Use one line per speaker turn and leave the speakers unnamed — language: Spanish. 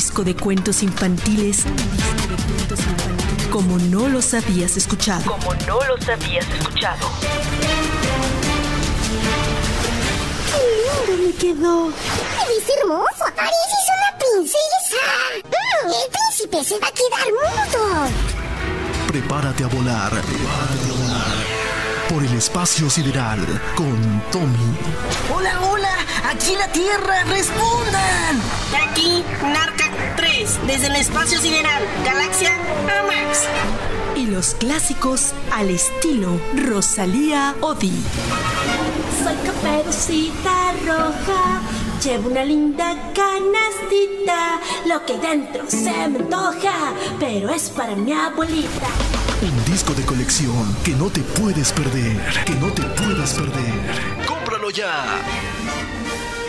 disco de cuentos infantiles como no los habías escuchado.
Como no los habías escuchado.
¡Qué lindo me quedó!
¡Eres hermoso! ¡Pareces una princesa! Mm, ¡El príncipe se va a quedar mudo!
Prepárate a volar. Prepárate a volar. Por el espacio sideral con Tommy.
¡Hola, hola! ¡Aquí la Tierra! ¡Respondan!
Aquí, Narca 3, desde el espacio sideral, Galaxia Amax.
Y los clásicos al estilo Rosalía Odi.
Soy caperucita roja, llevo una linda canastita. Lo que hay dentro se me antoja, pero es para mi abuelita.
Un disco de colección que no te puedes perder, que no te puedas perder. ¡Cómpralo ya!